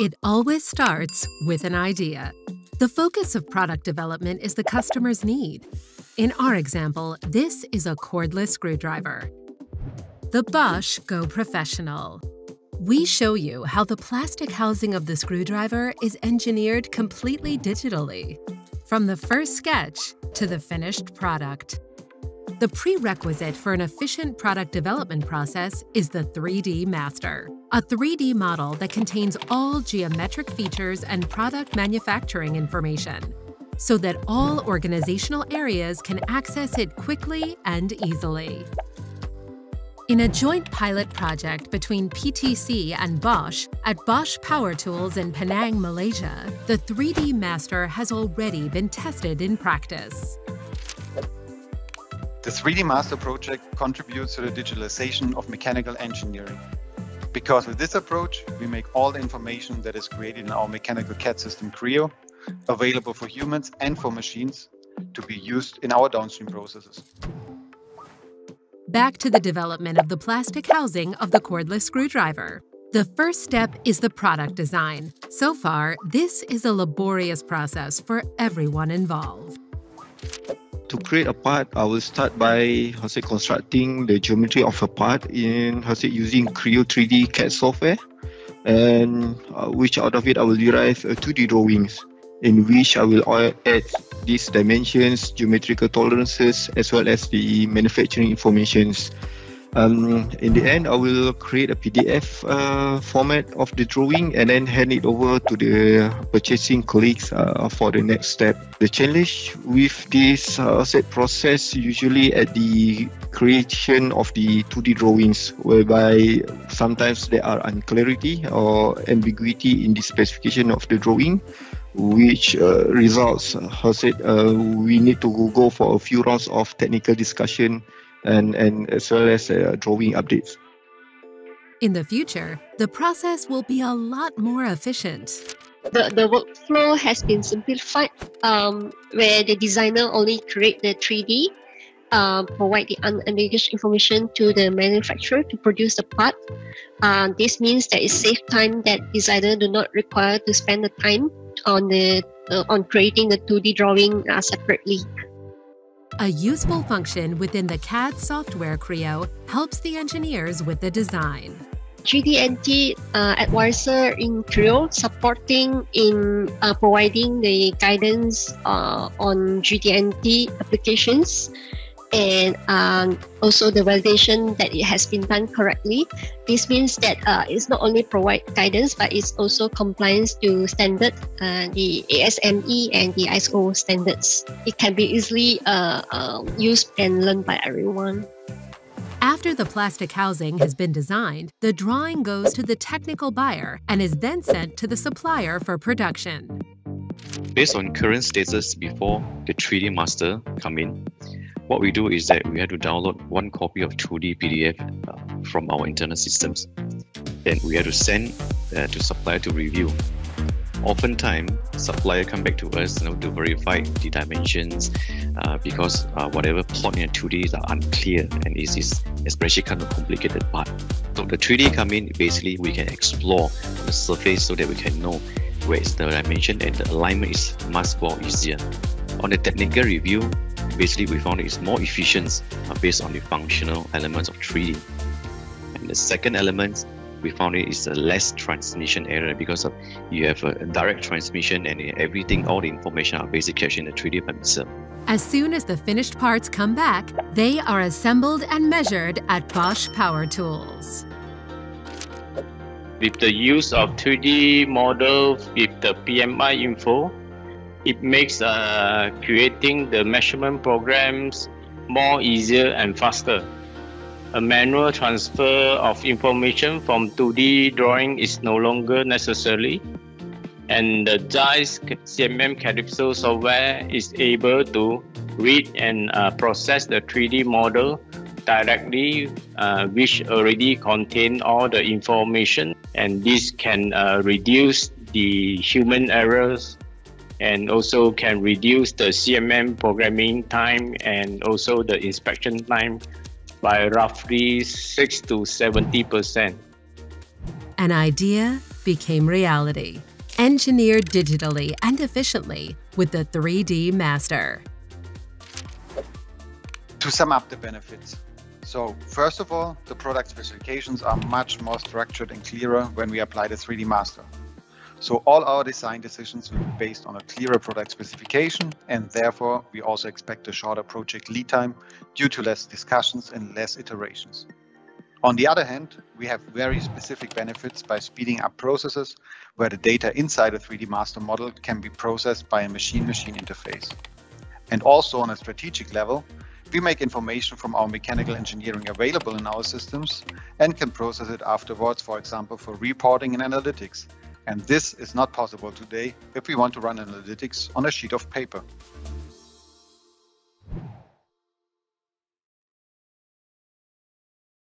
It always starts with an idea. The focus of product development is the customer's need. In our example, this is a cordless screwdriver. The Bosch Go Professional. We show you how the plastic housing of the screwdriver is engineered completely digitally, from the first sketch to the finished product. The prerequisite for an efficient product development process is the 3D Master, a 3D model that contains all geometric features and product manufacturing information, so that all organizational areas can access it quickly and easily. In a joint pilot project between PTC and Bosch at Bosch Power Tools in Penang, Malaysia, the 3D Master has already been tested in practice. The 3D Master project contributes to the digitalization of mechanical engineering. Because with this approach, we make all the information that is created in our mechanical CAD system Creo available for humans and for machines to be used in our downstream processes. Back to the development of the plastic housing of the cordless screwdriver. The first step is the product design. So far, this is a laborious process for everyone involved to create a part, I will start by how say constructing the geometry of a part in how say using Creo 3D CAD software, and uh, which out of it I will derive a 2D drawings in which I will add these dimensions, geometrical tolerances, as well as the manufacturing informations um, in the end, I will create a PDF uh, format of the drawing and then hand it over to the purchasing colleagues uh, for the next step. The challenge with this uh, set process usually at the creation of the 2D drawings, whereby sometimes there are unclarity or ambiguity in the specification of the drawing which uh, results, how said, uh, we need to go for a few rounds of technical discussion and, and as well as uh, drawing updates. In the future, the process will be a lot more efficient. The, the workflow has been simplified um, where the designer only create the 3D, uh, provide the unambiguous information to the manufacturer to produce the part. Uh, this means that it saves time that designer do not require to spend the time on the uh, on creating the 2D drawing uh, separately. A useful function within the CAD software Creo helps the engineers with the design. GD&T uh, advisor in Creo supporting in uh, providing the guidance uh, on GD&T applications and um, also the validation that it has been done correctly. This means that uh, it's not only provide guidance, but it's also compliance to standard, uh, the ASME and the ISO standards. It can be easily uh, um, used and learned by everyone. After the plastic housing has been designed, the drawing goes to the technical buyer and is then sent to the supplier for production. Based on current status before the 3D master come in, what we do is that we have to download one copy of 2D PDF uh, from our internal systems. Then we have to send uh, to supplier to review. Oftentimes, supplier come back to us you know, to verify the dimensions uh, because uh, whatever plot in 2D is unclear and it is especially kind of complicated part. So the 3D come in, basically we can explore on the surface so that we can know where is the dimension and the alignment is much more easier. On the technical review, basically we found it's more efficient uh, based on the functional elements of 3D. And the second element we found it is a less transmission error because of you have a direct transmission and everything, all the information are basically captured in the 3D by itself. As soon as the finished parts come back, they are assembled and measured at Bosch Power Tools. With the use of 3D model with the PMI info, it makes uh, creating the measurement programs more easier and faster. A manual transfer of information from 2D drawing is no longer necessary, and the ZEISS CMM Calypso software is able to read and uh, process the 3D model directly, uh, which already contain all the information, and this can uh, reduce the human errors and also can reduce the CMM programming time and also the inspection time by roughly 6 to 70%. An idea became reality. Engineered digitally and efficiently with the 3D Master. To sum up the benefits. So first of all, the product specifications are much more structured and clearer when we apply the 3D Master. So all our design decisions will be based on a clearer product specification, and therefore we also expect a shorter project lead time due to less discussions and less iterations. On the other hand, we have very specific benefits by speeding up processes where the data inside a 3D master model can be processed by a machine-machine interface. And also on a strategic level, we make information from our mechanical engineering available in our systems and can process it afterwards, for example, for reporting and analytics, and this is not possible today if we want to run analytics on a sheet of paper.